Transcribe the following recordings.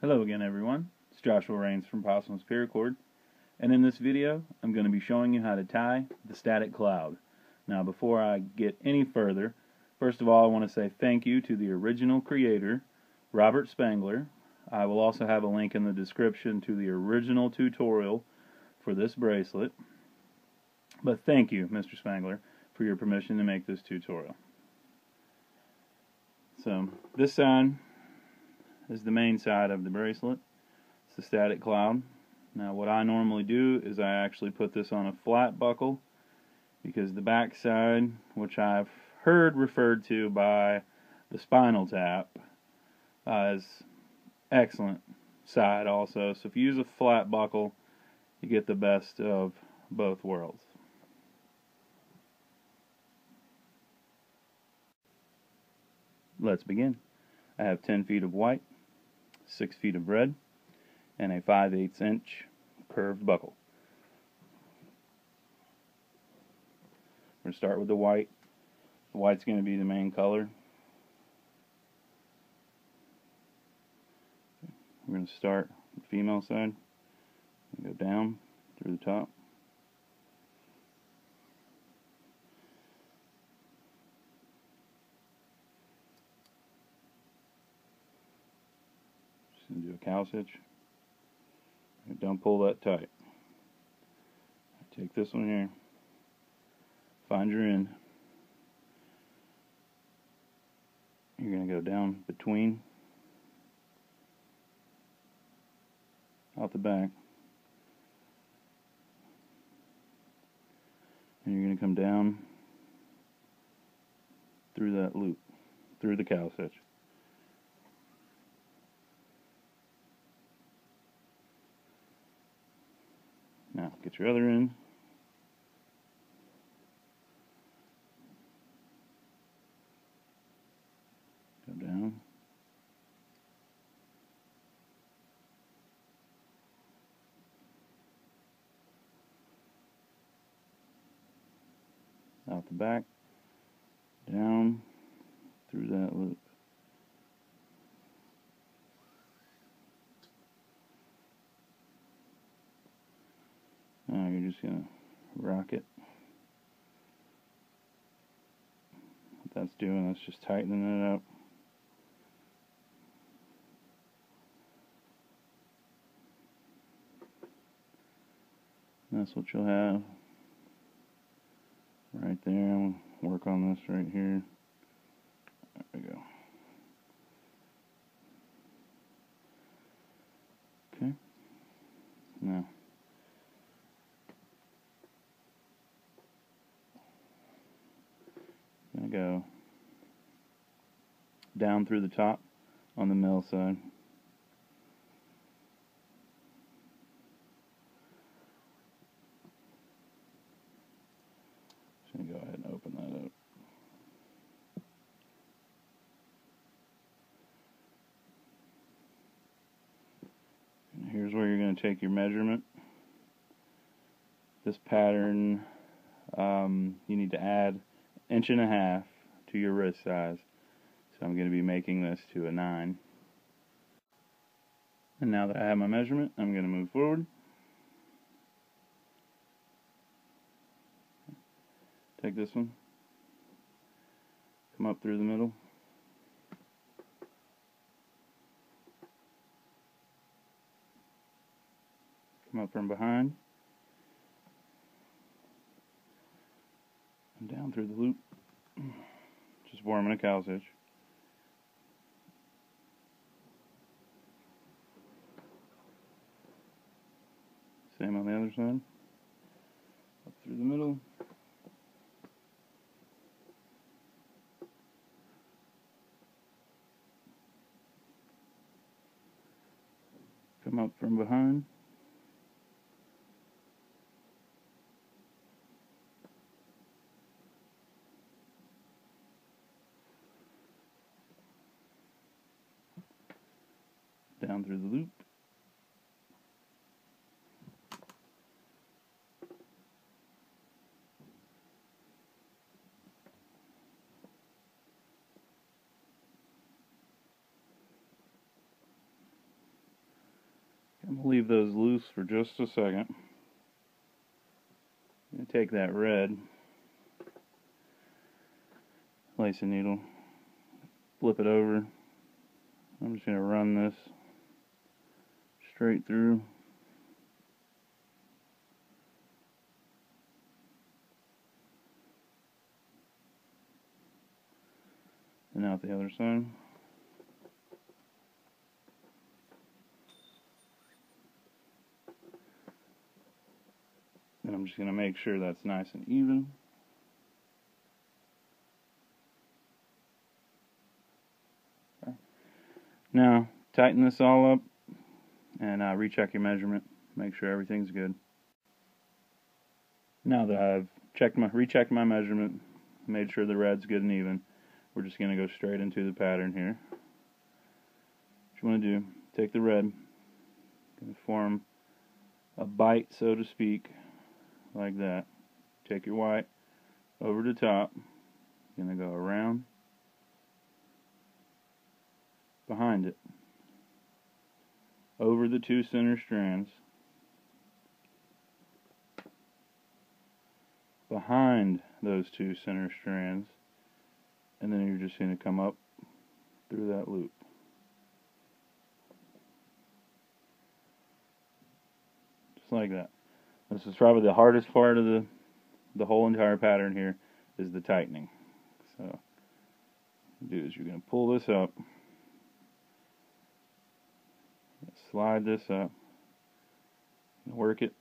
Hello again everyone, it's Joshua Raines from Possum's Paracord, and in this video I'm going to be showing you how to tie the static cloud. Now before I get any further, first of all I want to say thank you to the original creator, Robert Spangler. I will also have a link in the description to the original tutorial for this bracelet. But thank you, Mr. Spangler, for your permission to make this tutorial. So this side is the main side of the bracelet. It's the static cloud. Now what I normally do is I actually put this on a flat buckle because the back side, which I've heard referred to by the spinal tap, uh, is excellent side also. So if you use a flat buckle, you get the best of both worlds. Let's begin. I have 10 feet of white, 6 feet of red, and a 5 8 inch curved buckle. We're going to start with the white. The white's going to be the main color. We're going to start the female side, go down through the top. And do a cow's hitch. Don't pull that tight. Take this one here, find your end. You're going to go down between, out the back, and you're going to come down through that loop, through the cow's hitch. Now get your other end. Go down. Out the back, down through that loop. Now you're just going to rock it. What that's doing, that's just tightening it up. That's what you'll have right there. I'm work on this right here. There we go. Okay. Now. going to go down through the top on the male side. Just to go ahead and open that up. And here's where you're going to take your measurement. This pattern, um, you need to add inch and a half to your wrist size. So I'm going to be making this to a 9. And now that I have my measurement, I'm going to move forward. Take this one. Come up through the middle. Come up from behind. and down through the loop. Just warming a cow's hitch. Up through the middle. Come up from behind. down through the loop. Leave those loose for just a second. I'm going to take that red lace needle, flip it over. I'm just going to run this straight through. And out the other side. And I'm just going to make sure that's nice and even. Now, tighten this all up and uh, recheck your measurement. Make sure everything's good. Now that I've checked my rechecked my measurement, made sure the red's good and even, we're just going to go straight into the pattern here. What you want to do, take the red, form a bite, so to speak, like that. Take your white over the top. Going to go around behind it over the two center strands behind those two center strands and then you're just going to come up through that loop. Just like that. This is probably the hardest part of the the whole entire pattern here is the tightening. So do is you're going to pull this up, slide this up, work it,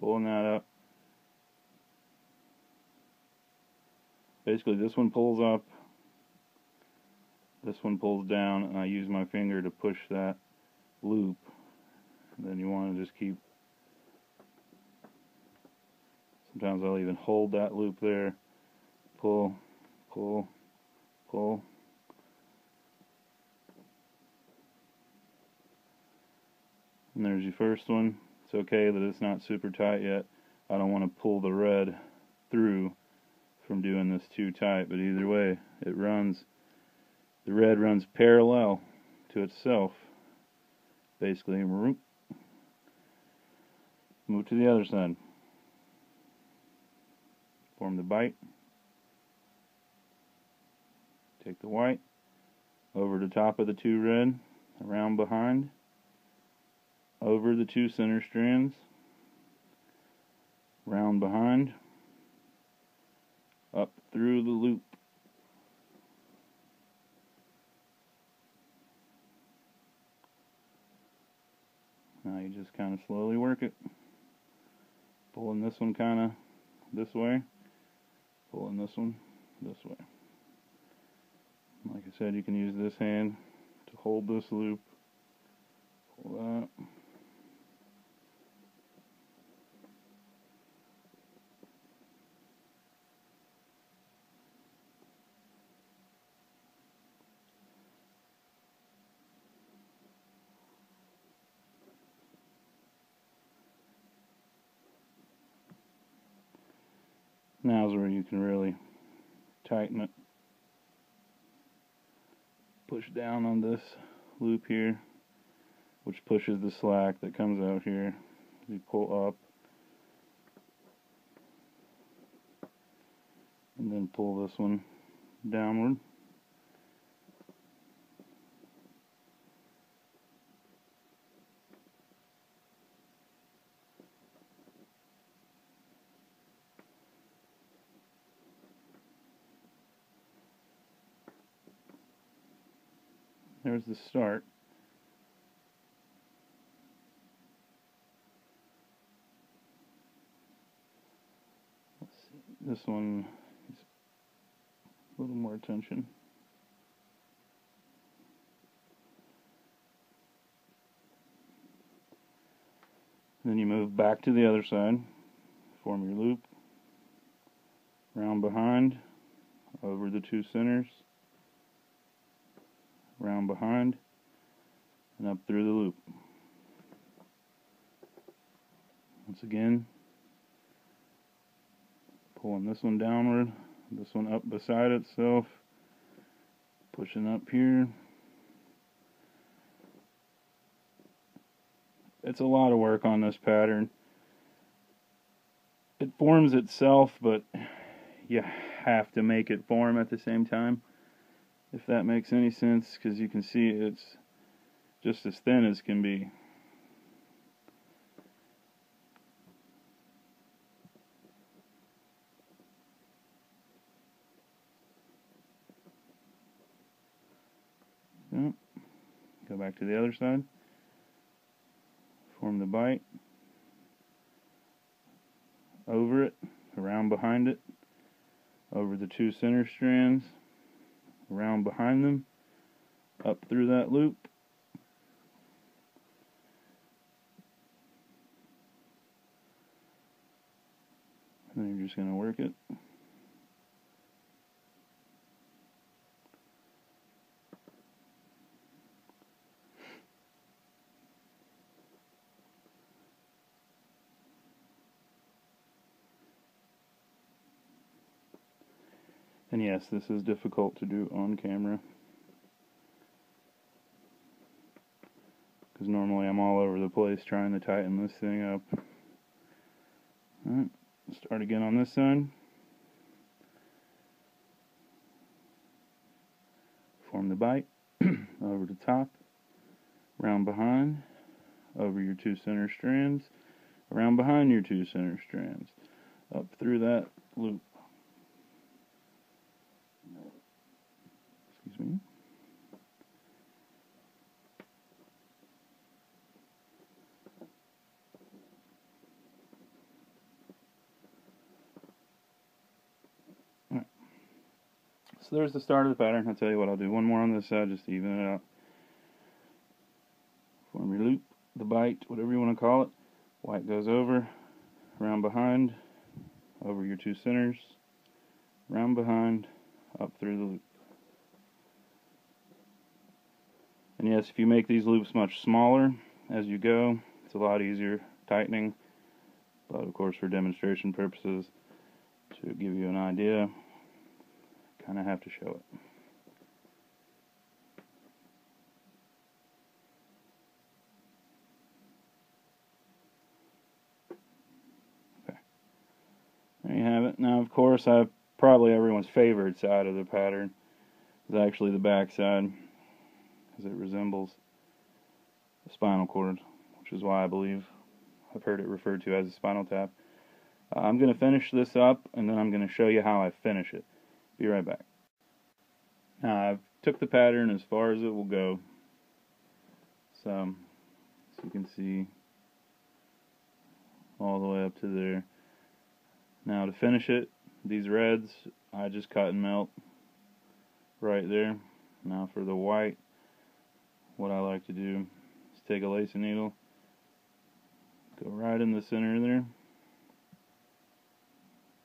pulling that up. Basically this one pulls up, this one pulls down, and I use my finger to push that loop. And then you want to just keep Sometimes I'll even hold that loop there, pull, pull, pull. And there's your first one. It's okay that it's not super tight yet. I don't want to pull the red through from doing this too tight, but either way, it runs, the red runs parallel to itself. Basically, move to the other side form the bite. Take the white over the top of the two red, around behind, over the two center strands, round behind, up through the loop. Now you just kind of slowly work it, pulling this one kind of this way pulling this one this way. Like I said, you can use this hand to hold this loop, pull that. Now's where you can really tighten it. Push down on this loop here, which pushes the slack that comes out here. You pull up and then pull this one downward. There's the start. This one is a little more attention. Then you move back to the other side, form your loop, round behind, over the two centers round behind, and up through the loop. Once again, pulling this one downward, this one up beside itself, pushing up here, it's a lot of work on this pattern. It forms itself, but you have to make it form at the same time. If that makes any sense, because you can see it's just as thin as can be. Go back to the other side. Form the bite. Over it, around behind it, over the two center strands, around behind them, up through that loop. And then you're just going to work it. And yes, this is difficult to do on camera. Because normally I'm all over the place trying to tighten this thing up. Alright, start again on this side. Form the bite over the top, round behind, over your two center strands, around behind your two center strands, up through that loop. So there's the start of the pattern. I'll tell you what, I'll do one more on this side just to even it out. Form your loop, the bite, whatever you want to call it. White goes over, around behind, over your two centers, round behind, up through the loop. And yes, if you make these loops much smaller as you go, it's a lot easier tightening. But of course, for demonstration purposes, to give you an idea, kind of have to show it. Okay. There you have it. Now, of course, I probably everyone's favorite side of the pattern is actually the back side it resembles a spinal cord, which is why I believe I've heard it referred to as a spinal tap. Uh, I'm going to finish this up, and then I'm going to show you how I finish it. Be right back. Now, I've took the pattern as far as it will go. So, as you can see, all the way up to there. Now, to finish it, these reds, I just cut and melt right there. Now for the white, what I like to do is take a lacing needle, go right in the center there,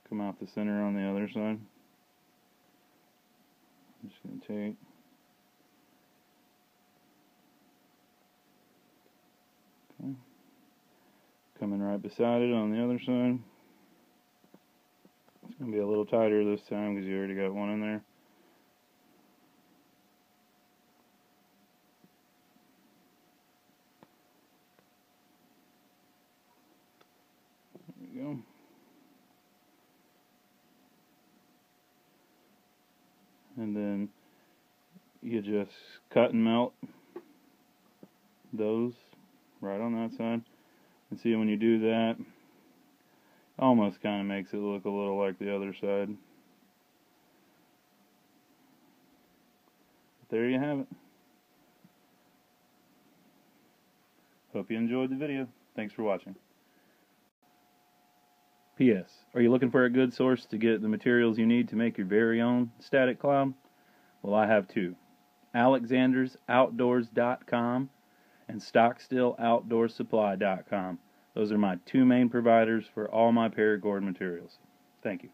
come out the center on the other side. I'm just going to take okay. coming right beside it on the other side. It's going to be a little tighter this time because you already got one in there. and then you just cut and melt those right on that side. And see when you do that almost kind of makes it look a little like the other side. But there you have it. Hope you enjoyed the video. Thanks for watching. P.S. Are you looking for a good source to get the materials you need to make your very own static cloud? Well, I have two AlexandersOutdoors.com and StockstillOutdoorSupply.com. Those are my two main providers for all my paracord materials. Thank you.